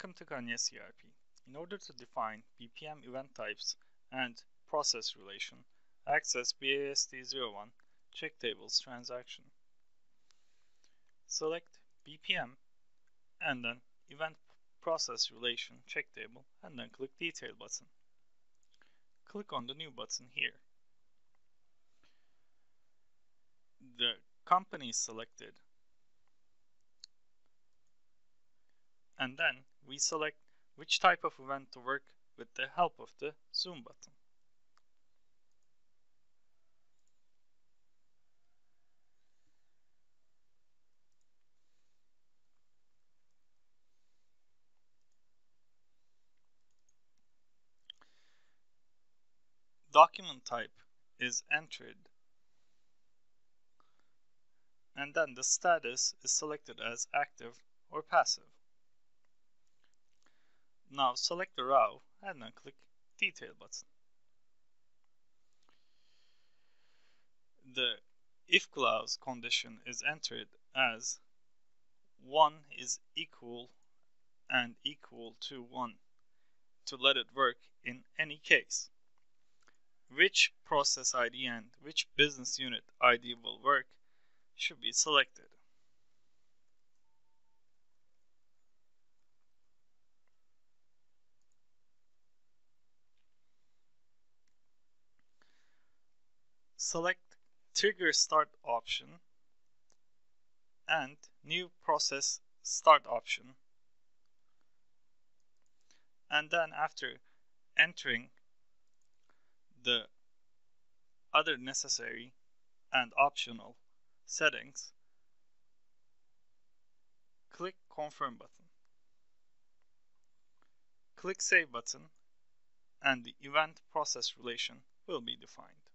Welcome to Canias ERP. In order to define BPM event types and process relation, access BAST01 check tables transaction. Select BPM and then event process relation check table and then click detail button. Click on the new button here. The company is selected and then we select which type of event to work with the help of the zoom button. Document type is entered and then the status is selected as active or passive. Now select the row and then click detail button. The if clause condition is entered as 1 is equal and equal to 1 to let it work in any case. Which process ID and which business unit ID will work should be selected. Select trigger start option and new process start option. And then after entering the other necessary and optional settings click confirm button. Click save button and the event process relation will be defined